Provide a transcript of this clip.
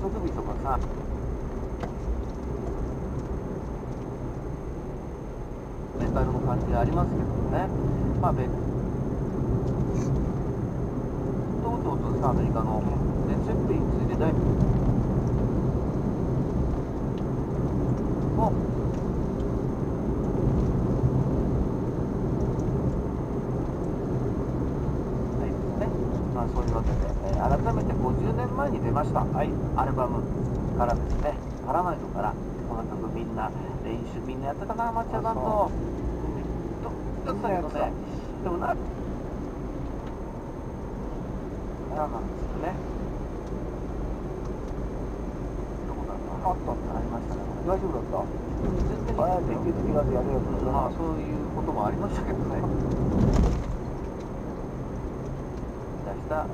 速日とかさ。メタルの感じがありますけどもね。まあ別。とうとうとさアメリカのレッツェッペリンついてだい。ぶもはい。ね。まあそういうわけで、改めて50年前に出ました、はい、アルバムからですねパラマイドからこの曲みんな練習みんなやってたな抹茶さんとどやってたけどねでもななんなんですよね。どこだった？あったってありましたね。大丈夫だった？全然あ電気的がでやれよとまあそういうこともありましたけどね。出した